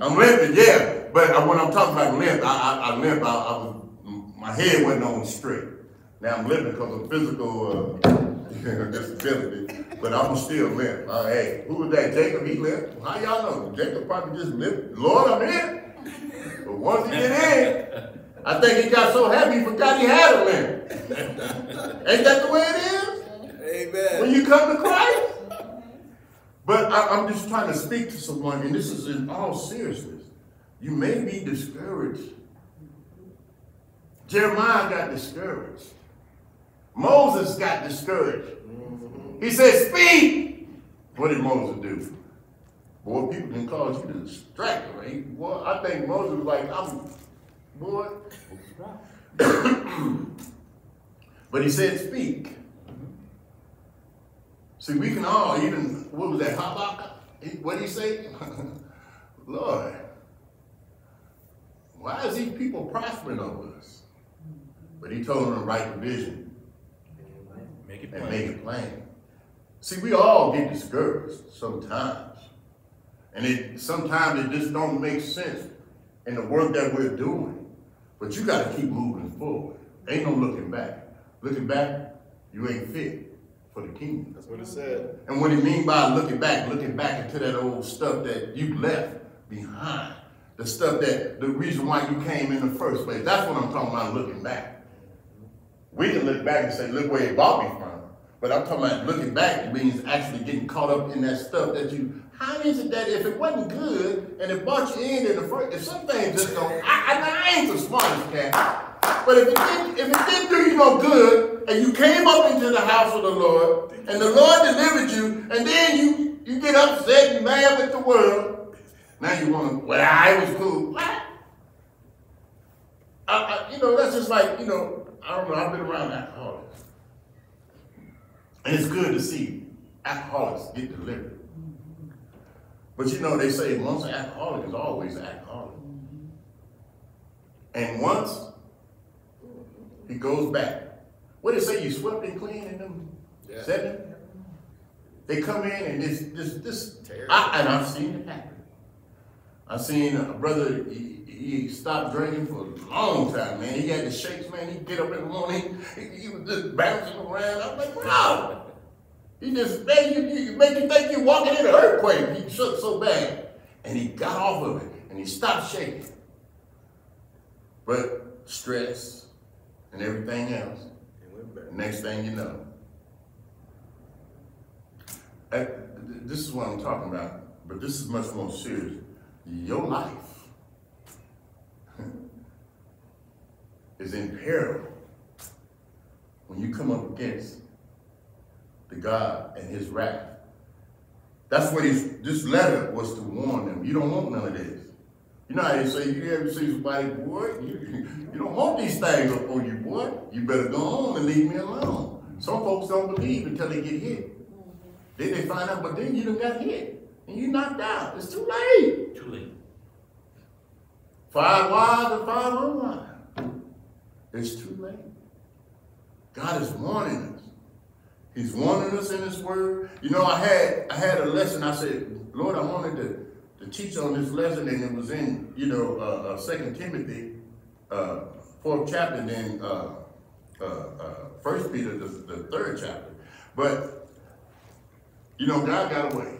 Speaker 1: I'm limping, yeah. But when I'm talking about limp, I, I, I limp. I, I, was my head wasn't on straight. Now I'm limping because of physical uh, disability, but I'm still limp. Uh, hey, who was that? Jacob? He limp. How y'all know? Jacob probably just limp. Lord, I'm in. But once he get in, I think he got so happy he forgot he had a limp. Ain't that the way it is?
Speaker 2: Amen.
Speaker 1: When you come to Christ? But I, am just trying to speak to someone, and this is in all seriousness. You may be discouraged. Jeremiah got discouraged. Moses got discouraged. Mm-hmm. He said, speak. What did Moses do? Boy, people can cause you to distractor, right? Boy, I think Moses was like, I'm boy. but he said, speak. See, we can all, even, what was that, Habakkuk? What did he say? Lord, why is these people prospering over us? But he told them to write the vision
Speaker 3: Make it
Speaker 1: and make
Speaker 3: plain.
Speaker 1: it plain. See, we all get discouraged sometimes. And it sometimes it just don't make sense in the work that we're doing. But you gotta keep moving forward. Ain't no looking back. Looking back, you ain't fit for the kingdom.
Speaker 2: That's what it said.
Speaker 1: And what he mean by looking back, looking back into that old stuff that you left behind. The stuff that, the reason why you came in the first place. That's what I'm talking about, looking back. We can look back and say, look where it brought me from. But I'm talking about looking back, means actually getting caught up in that stuff that you, how is it that if it wasn't good and it brought you in in the first, if some things just don't, I, I, I ain't the smartest cat. But if it didn't, if it didn't do you no good, and you came up into the house of the Lord, and the Lord delivered you, and then you you get upset and mad with the world, now you want to, well, I was cool. What? I, I, you know, that's just like, you know, I don't know, I've been around alcoholics. And it's good to see alcoholics get delivered. But you know, they say once an alcoholic is always an alcoholic. And once he goes back. What they say, you swept and clean in them
Speaker 2: Yeah.
Speaker 1: seven? They come in and this, this, this,
Speaker 2: Terrible.
Speaker 1: I, and I've seen it happen. I've seen a brother, he, he stopped drinking for a long time, man. He had the shakes, man. He'd get up in the morning, he, he was just bouncing around. I'm like, wow. He just made you, you make you think you're walking in an earthquake. He shook so bad. And he got off of it and he stopped shaking. But stress and everything else,
Speaker 2: It went back.
Speaker 1: next thing you know. Th- th- This is what I'm talking about, but this is much more serious. Your life is in peril when you come up against the God and his wrath. That's what he's, this letter was to warn them. You don't want none of this. You know how they say, you ever see somebody, boy, you, you don't want these things up on you, boy. You better go on and leave me alone. Some folks don't believe until they get hit. Then they find out, but then you done got hit. And you knocked out. It's too late.
Speaker 3: Too late.
Speaker 1: Five wide and five unwide. It's too late. God is warning us. He's warning us in His Word. You know, I had I had a lesson. I said, Lord, I wanted to, to teach on this lesson, and it was in you know uh, uh, Second Timothy, uh, fourth chapter, and then uh, uh, uh, First Peter, the, the third chapter. But you know, God got a way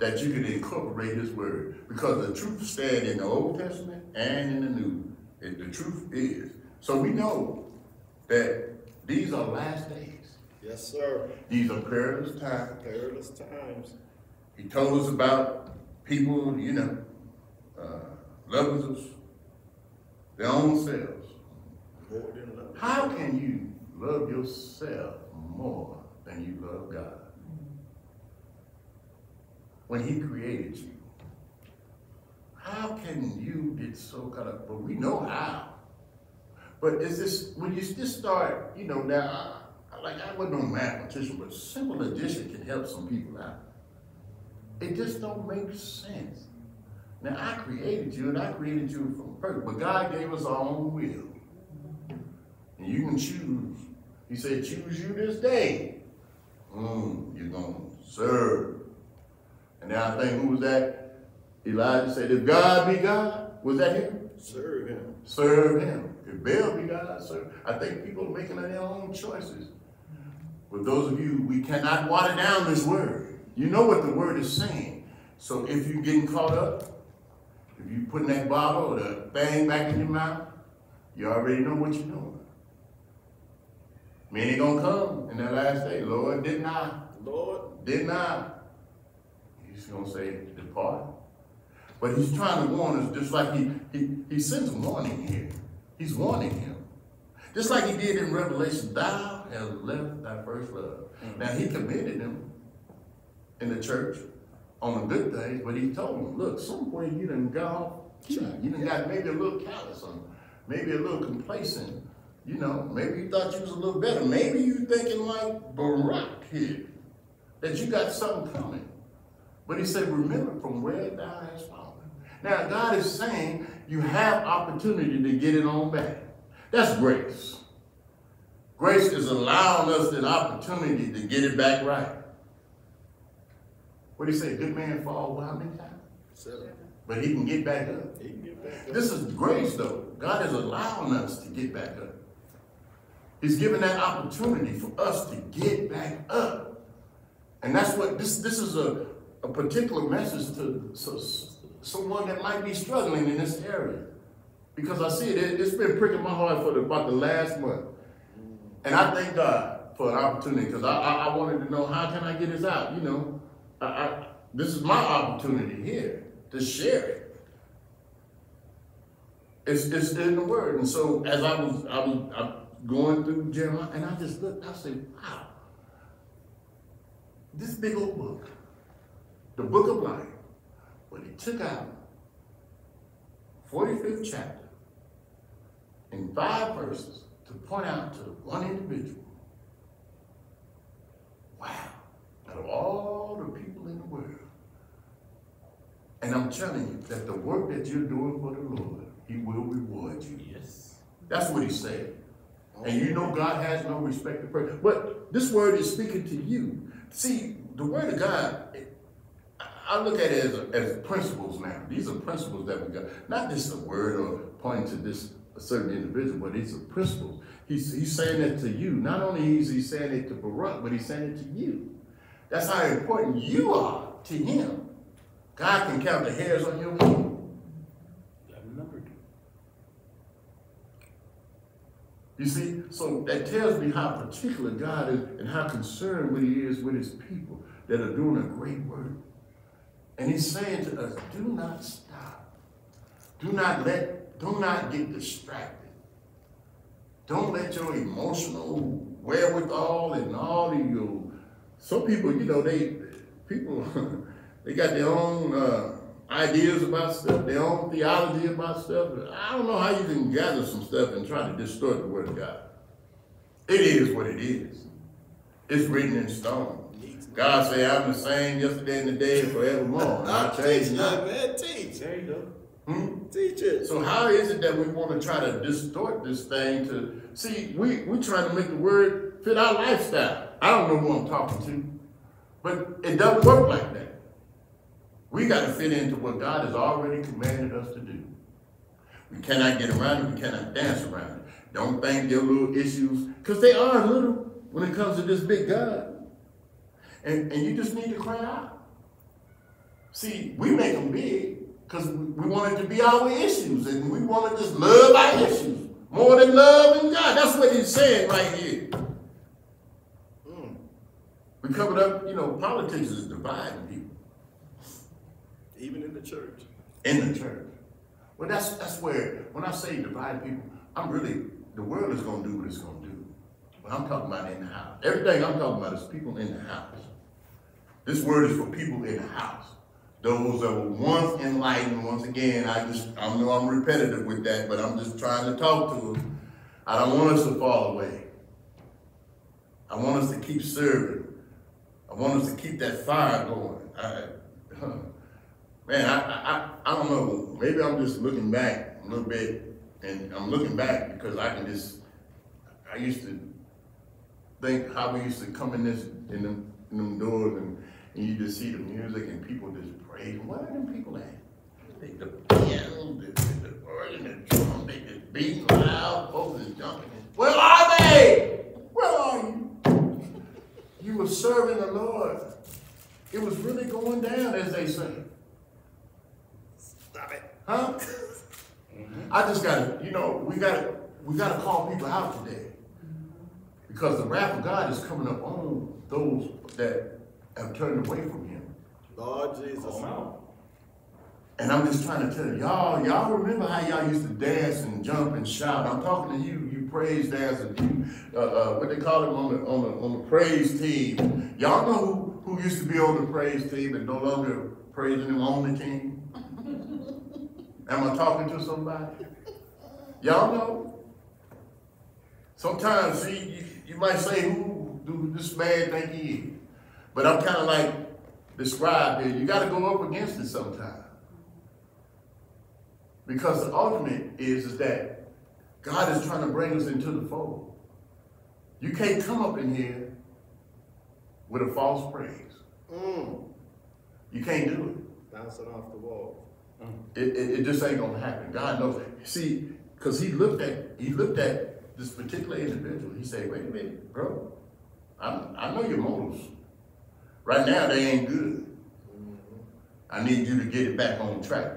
Speaker 1: that you can incorporate His Word because the truth stand in the Old Testament and in the New. It- the truth is. So we know that these are last days.
Speaker 2: Yes, sir.
Speaker 1: These are perilous times.
Speaker 2: Perilous times.
Speaker 1: He told us about people, you know, uh, lovers of their own selves.
Speaker 2: More than love.
Speaker 1: How can you love yourself more than you love God? When He created you. How can you get so caught up? But we know how. But is this, when you just start, you know, now, I, like I wasn't no mathematician, but simple addition can help some people out. It just don't make sense. Now, I created you, and I created you from purpose, but God gave us our own will. And you can choose. He said, choose you this day. Mm, you're going to serve. And now I think, who was that? Elijah said, if God be God, was that him?
Speaker 2: Serve him.
Speaker 1: Serve him. If Baal be God, serve. I think people are making their own choices. But those of you, we cannot water down this word. You know what the word is saying. So if you're getting caught up, if you're putting that bottle or the thing back in your mouth, you already know what you're doing. Many gonna come in that last day. Lord, didn't I?
Speaker 2: Lord.
Speaker 1: Didn't I? He's gonna say, depart. But he's trying to warn us, just like he, he, he sends a warning here. He's warning him. Just like he did in Revelation, thou hast left thy first love. Mm. Now he committed them in the church on the good things, but he told them, look, some point you done gone, you done got maybe a little callous or maybe a little complacent. You know, maybe you thought you was a little better. Maybe you thinking like Baruch here. that you got something coming. But he said, remember from where thou hast fallen. Now, God is saying you have opportunity to get it on back. That's grace. Grace is allowing us an opportunity to get it back right. What do you say? Good man fall how many times?
Speaker 2: Seven.
Speaker 1: But he can get back up.
Speaker 2: He can get back up.
Speaker 1: This is grace, though. God is allowing us to get back up. He's giving that opportunity for us to get back up. And that's what this this is a, a particular message to so, someone that might be struggling in this area. Because I see it, it it's been pricking my heart for the, about the last month. And I thank God for an opportunity because I, I, I wanted to know how can I get this out? You know, I, I, this is my opportunity here to share it. It's, it's in the word. And so as I was, I was, I going through Jeremiah, and I just looked, I said, wow, this big old book, the book of life, when he took out 45th chapter in five verses to point out to one individual, wow, out of all the people in the world, and I'm telling you that the work that you're doing for the Lord, he will reward you.
Speaker 3: Yes.
Speaker 1: That's what he said. And you know God has no respect to person. But this word is speaking to you. See, the word of God, I- I look at it as, as principles now. These are principles that we got. Not just a word or pointing to this a certain individual, but these a principle. He's, he's saying it to you. Not only is he saying it to Baruch, but he's saying it to you. That's how important you are to him. God can count the hairs on your head.
Speaker 3: Got a number.
Speaker 1: You see, so that tells me how particular God is and how concerned he is with his people that are doing a great work. And he's saying to us, do not stop. Do not let, do not get distracted. Don't let your emotional wherewithal and all of your, some people, you know, they, people, they got their own uh, ideas about stuff, their own theology about stuff. I don't know how you can gather some stuff and try to distort the word of God. It is what it is. It's written in stone. God say, I'm the same yesterday and today and forevermore. And I
Speaker 2: I
Speaker 1: change
Speaker 2: teach
Speaker 1: not.
Speaker 2: that, man. Teach.
Speaker 3: There you go.
Speaker 1: Hmm?
Speaker 2: Teach it.
Speaker 1: So how is it that we want to try to distort this thing to see we we trying to make the word fit our lifestyle. I don't know who I'm talking to, but it doesn't work like that. We got to fit into what God has already commanded us to do. We cannot get around it. We cannot dance around it. Don't think they're little issues because they are little when it comes to this big God. And and you just need to cry out. See, we make them big because we want it to be our issues and we want to just love our issues more than love in God. That's what he's saying right here.
Speaker 2: Mm.
Speaker 1: We covered up, you know, politics is dividing people
Speaker 2: Even in the church.
Speaker 1: in the church. Well, that's that's where when I say divide people, I'm really the world is going to do what it's going to do. But I'm talking about in the house. Everything I'm talking about is people in the house. This word is for people in the house. Those that were once enlightened. Once again, I just I know I'm repetitive with that, but I'm just trying to talk to them. I don't want us to fall away. I want us to keep serving. I want us to keep that fire going. I, man, I, I, I don't know. Maybe I'm just looking back a little bit, and I'm looking back because I can just. I used to think how we used to come in this in them, in them doors, and, and you just see the music and people just praising. Where are them people at? They, the piano, the, the, the organ, the drum, they just beating loud. Folks is jumping. Where are they? Where are you? You were serving the Lord. It was really going down, as they say.
Speaker 2: Stop it.
Speaker 1: Huh? Mm-hmm. I just gotta, you know, we gotta, we gotta call people out today. Because the wrath of God is coming up on those that have turned away from him.
Speaker 2: Lord Jesus.
Speaker 3: Call 'em out.
Speaker 1: And I'm just trying to tell you, y'all, y'all remember how y'all used to dance and jump and shout. I'm talking to you, you praise dancers, you, uh, uh, what they call it on the, on the, on the praise team. Y'all know who, who used to be on the praise team and no longer praising them on the team? Am I talking to somebody? Y'all know? Sometimes, see, you, you might say, who do this man think he is? But I'm kind of like the scribe here. You got to go up against it sometime. Because the ultimate is, is that God is trying to bring us into the fold. You can't come up in here with a false praise.
Speaker 2: Mm.
Speaker 1: You can't do it.
Speaker 2: Bouncing off the wall.
Speaker 1: It, it, it just ain't gonna happen. God knows. See, because he looked at he looked at this particular individual. He said, "Wait a minute, bro. I I know your motives. Right now they ain't good. I need you to get it back on track.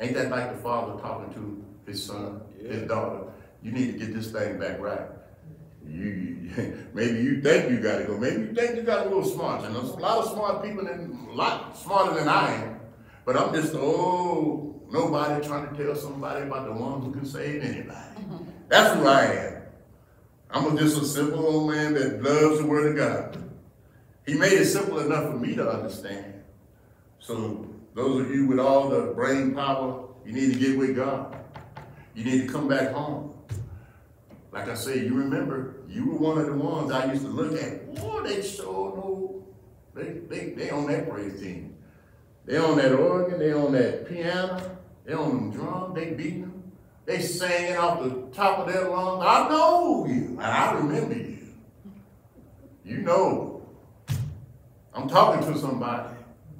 Speaker 1: Ain't that like the father talking to his son, his daughter? You need to get this thing back right. You, you maybe you think you got to go. Maybe you think you got a little smart. And there's a lot of smart people, and a lot smarter than I am. But I'm just oh nobody trying to tell somebody about the one who can save anybody. That's who I am. I'm just a simple old man that loves the word of God. He made it simple enough for me to understand. So those of you with all the brain power, you need to get with God. You need to come back home. Like I said, you remember, you were one of the ones I used to look at. Boy, they sure know. They, they, they on that praise team. They on that organ, they on that piano, they on them drums, they beating them. They singing off the top of their lungs. I know you, and I remember you. You know. I'm talking to somebody.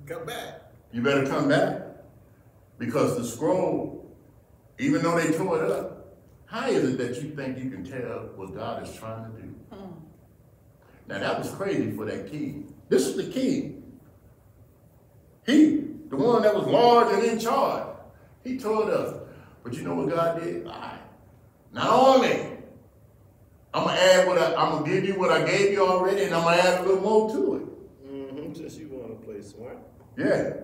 Speaker 2: Come back.
Speaker 1: You better come back. Because the scroll, even though they tore it up, how is it that you think you can tell what God is trying to do? Hmm. Now that was crazy for that king. This is the king. He, the one that was large and in charge, he tore it up. But you know what God did? Right. Not only I'm gonna add what I, I'm gonna give you what I gave you already, and I'm gonna add a little more to it.
Speaker 2: Mm-hmm. Since you want to play smart.
Speaker 1: Yeah.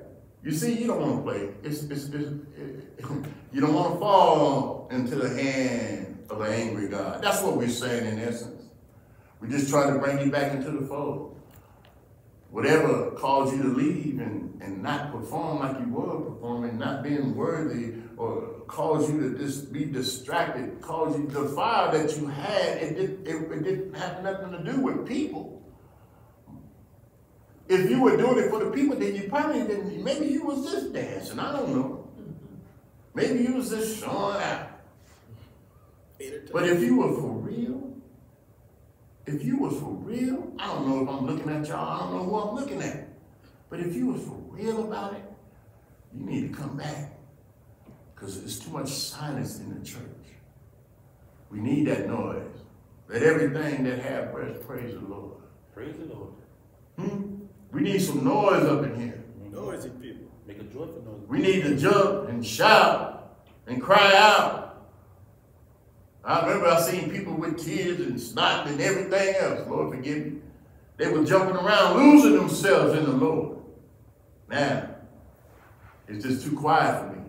Speaker 1: You see, you don't want to play. It's, it's, it's, it, you don't want to fall into the hand of an angry God. That's what we're saying in essence. We're just trying to bring you back into the fold. Whatever caused you to leave and, and not perform like you were performing, not being worthy, or caused you to just be distracted, caused you the fire that you had, it, did, it, it didn't have nothing to do with people. If you were doing it for the people, then you probably didn't. Maybe you was just dancing. I don't know. Maybe you was just showing out. But if you were for real, if you was for real, I don't know if I'm looking at y'all. I don't know who I'm looking at. But if you was for real about it, you need to come back because there's too much silence in the church. We need that noise. Let everything that have breath praise the Lord.
Speaker 3: Praise the Lord.
Speaker 1: Hmm? We need some noise up in here.
Speaker 2: Noisy people.
Speaker 3: Make a joyful noise.
Speaker 1: We need to jump and shout and cry out. I remember I seen people with tears and snot and everything else. Lord forgive me. They were jumping around, losing themselves in the Lord. Now, it's just too quiet for me.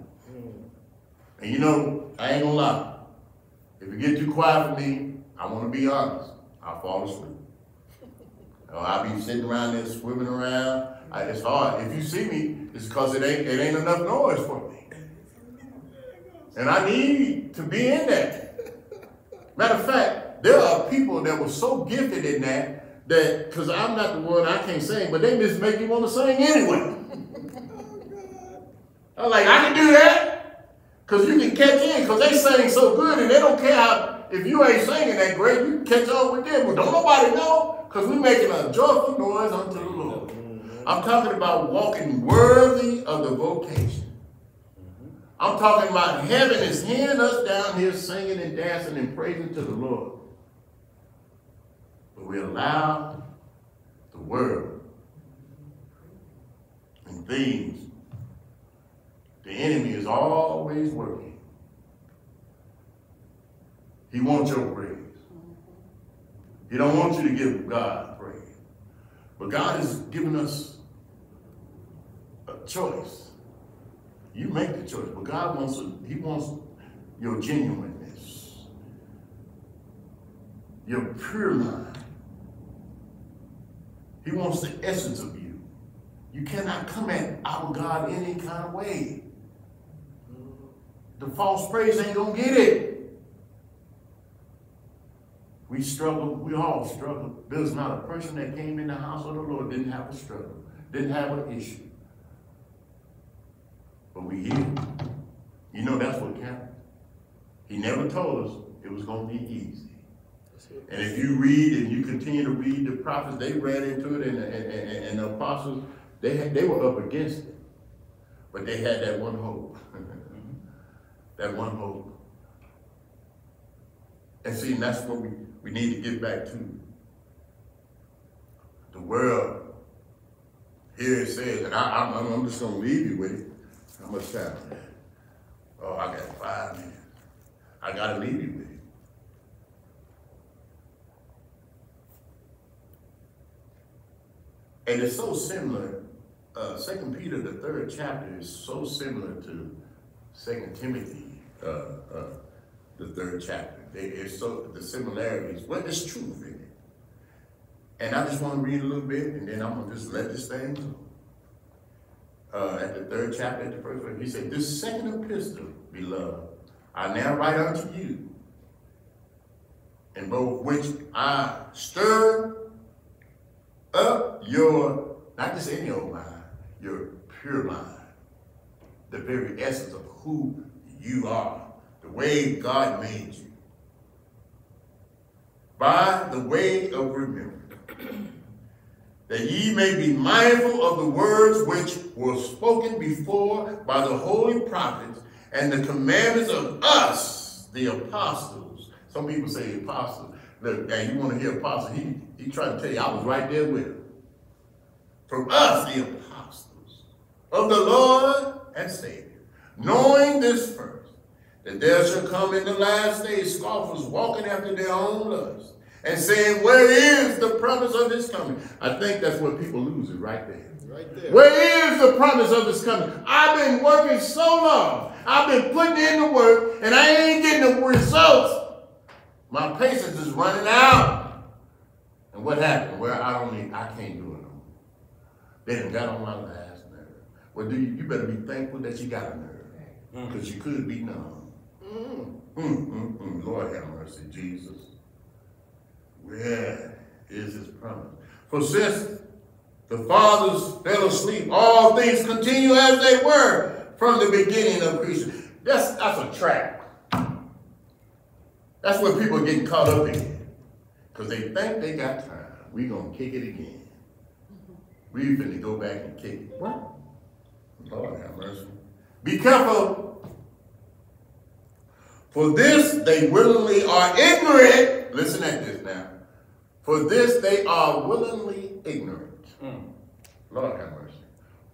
Speaker 1: And you know, I ain't gonna lie. If it get too quiet for me, I wanna be honest. I'll fall asleep. Or I'll be sitting around there swimming around. I, it's hard. If you see me, it's because it ain't it ain't enough noise for me. And I need to be in that. Matter of fact, there are people that were so gifted in that that because I'm not the one I can't sing, but they just make me want to sing anyway. I'm like, I can do that. Because you can catch in, because they sing so good and they don't care how, if you ain't singing that great, you can catch on with them. But don't nobody know, because we're making a joyful noise unto the Lord. I'm talking about walking worthy of the vocation. I'm talking about heaven is hearing us down here singing and dancing and praising to the Lord. But we allow the world and things. The enemy is always working. He wants your praise. He don't want you to give God praise. But God has given us a choice. You make the choice, but God wants He wants your genuineness, your pure mind. He wants the essence of you. You cannot come at our God any kind of way. The false praise ain't gonna get it. We struggle, we all struggle. There's not a person that came in the house of the Lord didn't have a struggle, didn't have an issue. But we here. You know that's what counts. He never told us it was gonna be easy. And if you read and you continue to read the prophets, they ran into it and, and, and, and the apostles, they had, they were up against it. But they had that one hope. Mm-hmm. that one hope. And see, and that's what we, we need to get back to. The world, here it says, and I, I'm, I'm just gonna leave you with it. How much time? Oh, I got five minutes. I gotta leave you with it. And it's so similar, uh, Second Peter, the third chapter is so similar to Second Timothy, uh, uh, the third chapter. They, it's so, the similarities, what is truth in it? And I just want to read a little bit, and then I'm gonna just let this thing go. Uh, at the third chapter, at the first verse, he said, This second epistle, beloved, I now write unto you, in both which I stir up your, not just any old mind, your pure mind, the very essence of who you are, the way God made you. By the way of remembrance, that ye may be mindful of the words which were spoken before by the holy prophets and the commandments of us, the apostles. Some people say apostles. Look, now you want to hear apostle, he, he trying to tell you I was right there with him. From us, the apostles of the Lord and Savior, knowing this first, that there shall come in the last days scoffers walking after their own lusts, and saying, Where is the promise of his coming? I think that's where people lose it right there.
Speaker 2: Right there.
Speaker 1: Where is the promise of his coming? I've been working so long. I've been putting in the work, and I ain't getting the results. My patience is running out. And what happened? Well, I don't need, I can't do it no more. They done got on my last nerve. Well, do you, you better be thankful that you got a nerve. Because you could be numb. Mm, mm, mm. Lord have mercy, Jesus. Where is his promise? For since the fathers fell asleep, all things continue as they were from the beginning of creation. That's, that's a trap. That's what people are getting caught up in. Because they think they got time. We're going to kick it again. We finna go back and kick it. What? Lord have mercy. Be careful. For this they willingly are ignorant. Listen at this now. For this they are willingly ignorant. Mm. Lord have mercy.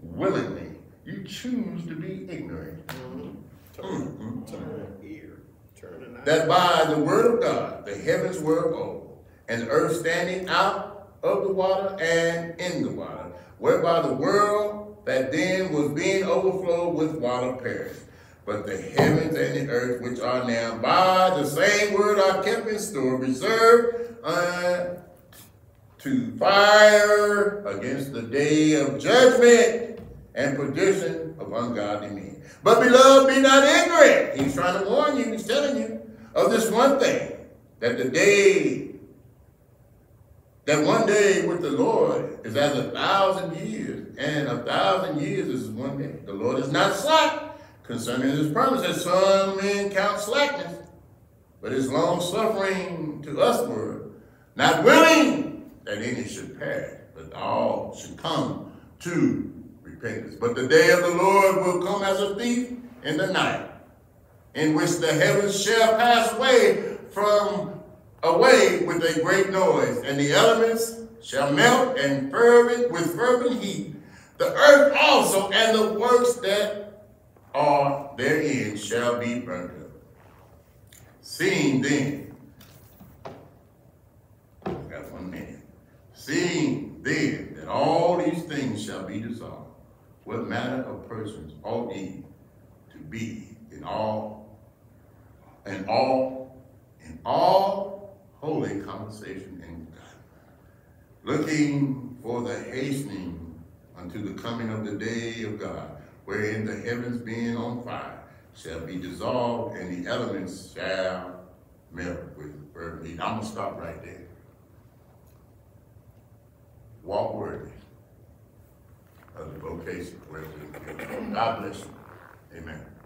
Speaker 1: Willingly. You choose to be ignorant. Mm-hmm. Mm-hmm.
Speaker 2: Turn, turn an ear, turn an eye.
Speaker 1: that by the word of God the heavens were of old, and the earth standing out of the water and in the water, whereby the world that then was being overflowed with water perished. But the heavens and the earth, which are now by the same word, are kept in store, reserved uh, to fire against the day of judgment and perdition of ungodly men. But beloved, be not ignorant. He's trying to warn you, he's telling you of this one thing, that the day, that one day with the Lord is as a thousand years, and a thousand years is one day. The Lord is not slack concerning his promise, as some men count slackness, but his long suffering to usward, not willing that any should perish, but all should come to repentance. But the day of the Lord will come as a thief in the night, in which the heavens shall pass away from away with a great noise, and the elements shall melt and fervent with fervent heat. The earth also and the works that are therein shall be burnt up. Seeing then, I got one minute. Seeing then that all these things shall be dissolved, what manner of persons ought ye to be in all, in all, in all holy conversation and God, looking for the hastening unto the coming of the day of God, wherein the heavens being on fire shall be dissolved, and the elements shall melt with wherever need. I'm gonna stop right there. Walk worthy of the vocation God bless you. Amen.